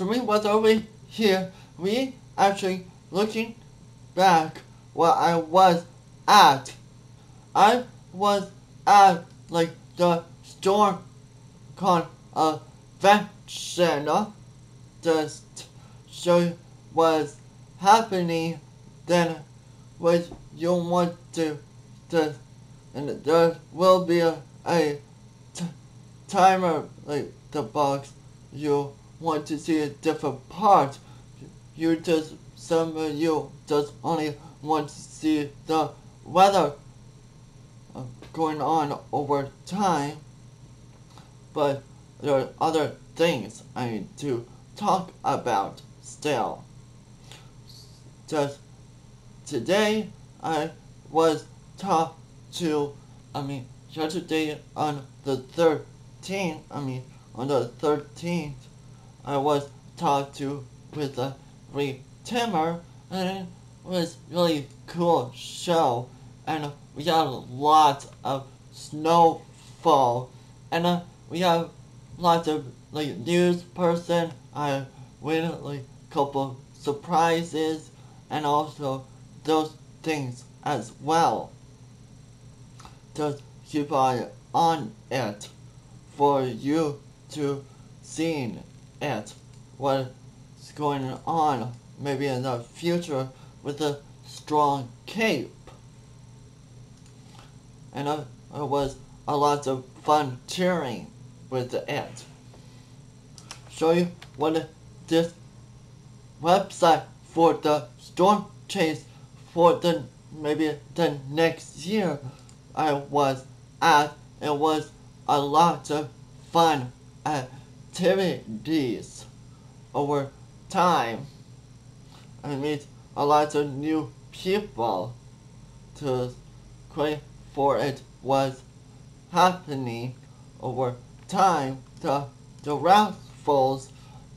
so we was over here. We actually looking back where I was at. I was at like the storm con convention just show what's happening then what you want to just and there will be a, a timer like the box you want to see a different part you just some of you just only want to see the weather uh, going on over time but there are other things I need to talk about still. Just today I was talked to, I mean, yesterday on the 13th, I mean, on the 13th, I was talked to with a re-timmer and it was really cool show and we had lots of snowfall and uh, we have lots of like news person. I win like couple surprises and also those things as well. Just keep eye on it for you to see it. What's going on maybe in the future with a strong cape. And it was a lot of fun cheering with the it. Show you what this website for the storm chase for the maybe the next year I was at. It was a lot of fun activities over time. I meet a lot of new people to quite for it was happening over time. The the raffles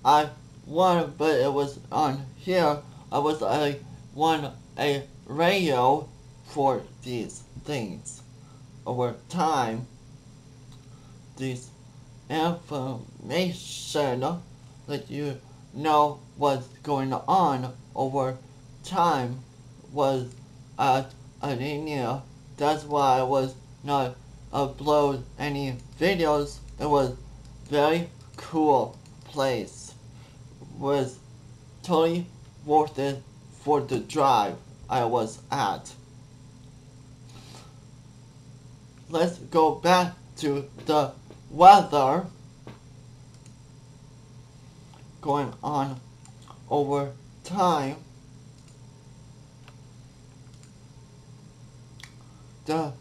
I won, but it was on here. I was I won a radio for these things over time. These information that you know what's going on over time was at Adenia. That's why I was not upload any videos. It was very cool place. Was totally worth it for the drive I was at. Let's go back to the weather going on over time. The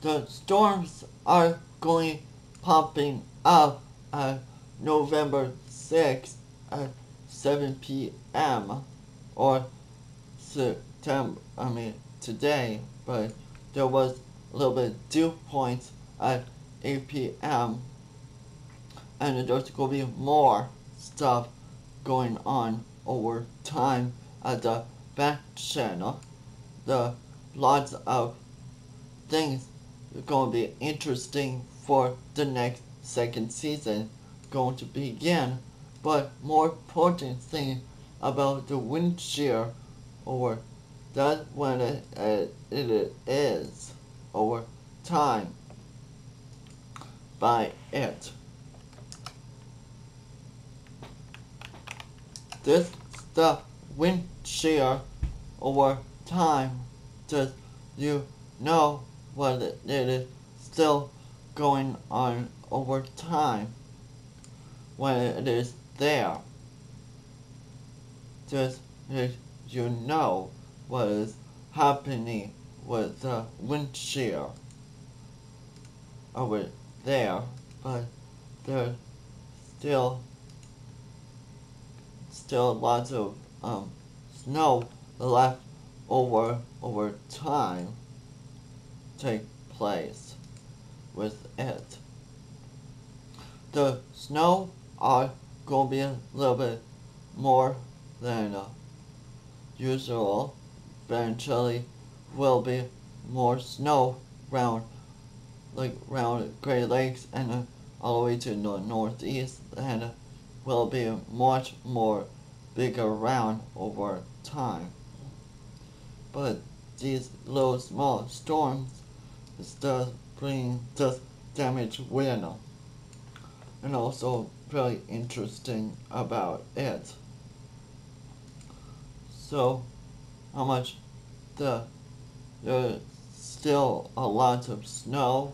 the storms are going popping up at November 6th at 7 p.m. or September, I mean today, but there was a little bit dew points at 8 p.m. and there's going to be more stuff going on over time at the back channel. The lots of things are going to be interesting for the next second season going to begin. But more important thing about the wind shear or that when it, it, it is over time by it. This the wind shear over time does you know what it is still going on over time when it is there. Just you know what is happening with the wind shear oh, over there, but there's still still lots of um, snow left over over time take place with it. The snow are gonna be a little bit more than uh, usual. Eventually will be more snow around like around Great Lakes and uh, all the way to the northeast and uh, will be much more bigger around over time. But these little small storms does bring does damage wind and also very interesting about it. So how much the there's still a lot of snow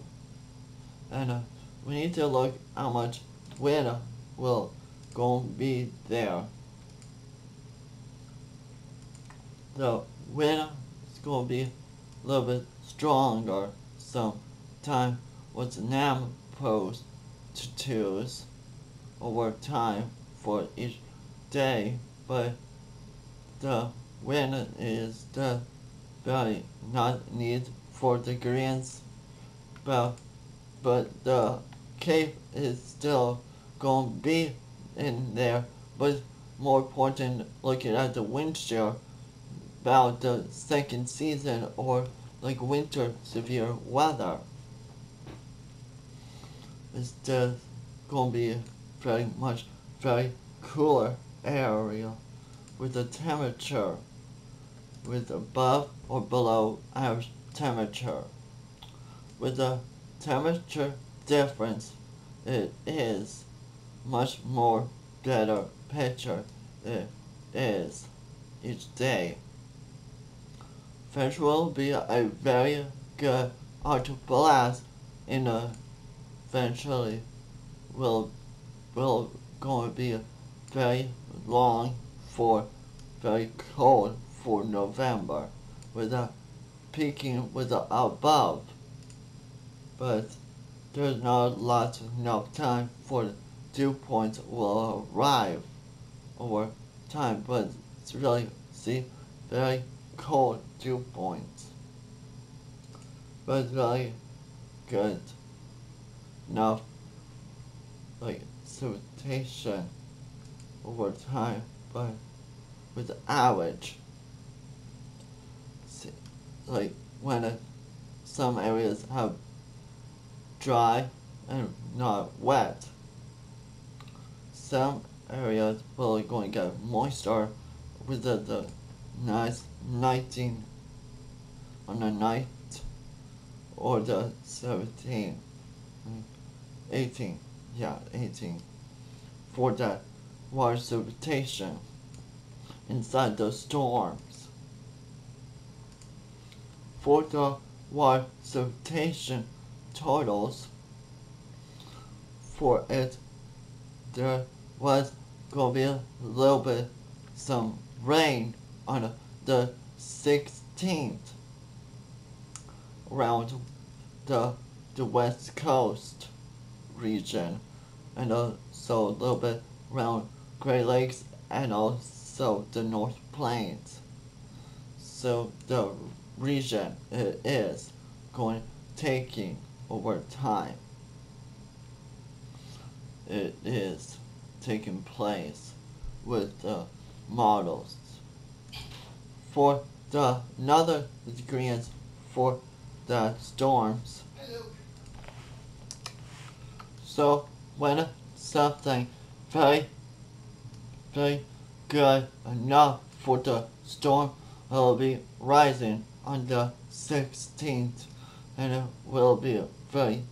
and uh, we need to look how much wind will go be there. The wind is going to be a little bit stronger sometime with NAM post to choose over time for each day, but the wind is the very not need for the greens, but but the cape is still going to be in there, but more important looking at the wind shear about the second season or like winter severe weather. It's just going to be very much very cooler area with the temperature with above or below average temperature. With the temperature difference, it is much more better picture it is each day. Fish will be a very good auto blast in a eventually will will going to be very long for very cold for November with a peaking with the above but there's not lots enough time for the dew points will arrive over time but it's really see very cold dew points. But really good enough like precipitation over time, but with average, see, like when some areas have dry and not wet, some areas will going to get moisture with the, nice 19 on the night or the 17 18 yeah 18 for the water precipitation inside the storms. For the water precipitation totals for it, there was going to be a little bit some rain on the 16th around the, the west coast region and also a little bit around Great Lakes and also the North Plains. So the region it is going taking over time. It is taking place with the models. For the another ingredients for the storms. So when something very, very good enough for the storm will be rising on the 16th and it will be very,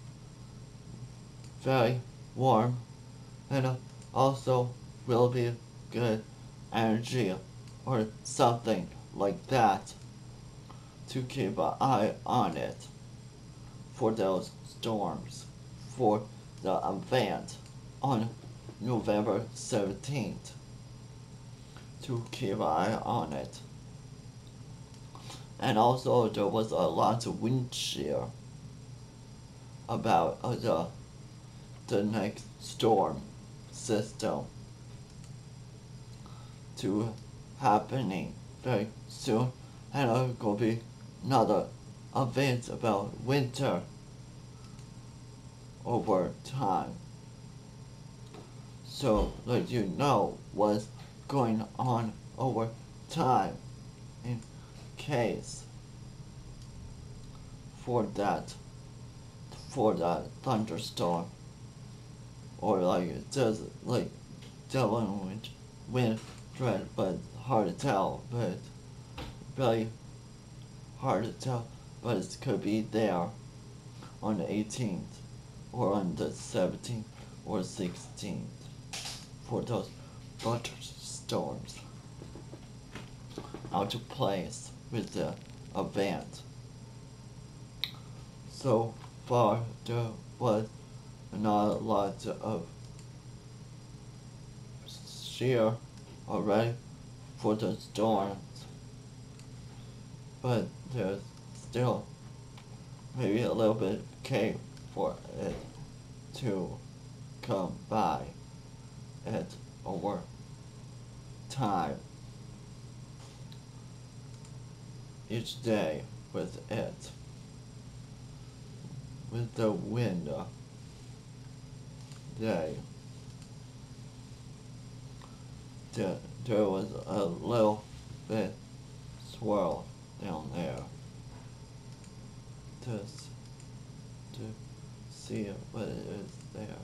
very warm and also will be good energy or something like that to keep an eye on it for those storms for the event on November 17th to keep an eye on it. And also there was a lot of wind shear about uh, the, the next storm system to happening very soon and going to be another event about winter over time. So let you know what's going on over time in case for that for that thunderstorm or like just like downwind wind wind threat, but hard to tell. But really hard to tell. But it could be there on the 18th or on the 17th or 16th for those thunderstorms out of place with the event. So far there was not a lot of shear already for the storms, but there's still maybe a little bit cave for it to come by at over time. Each day with it with the wind uh, day there, there was a little bit swirl down there just to see what it is there.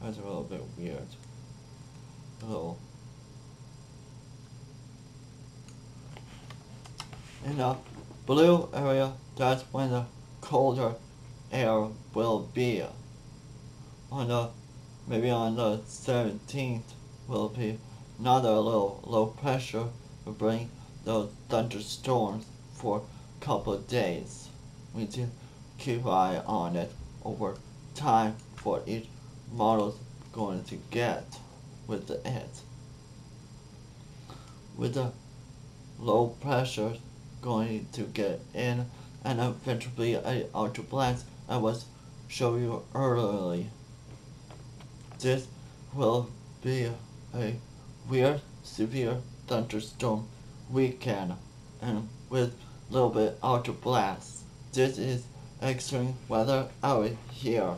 That's a little bit weird. A little. In the blue area, that's when the colder air will be. On the, maybe on the 17th will be another little low pressure will bring those thunderstorms for a couple of days. We to keep eye on it over time for each model's going to get with the it. With the low pressure going to get in and eventually a ultra blast I was showing you earlier. This will be a weird severe thunderstorm weekend and with little bit ultra blast. This is extreme weather out here.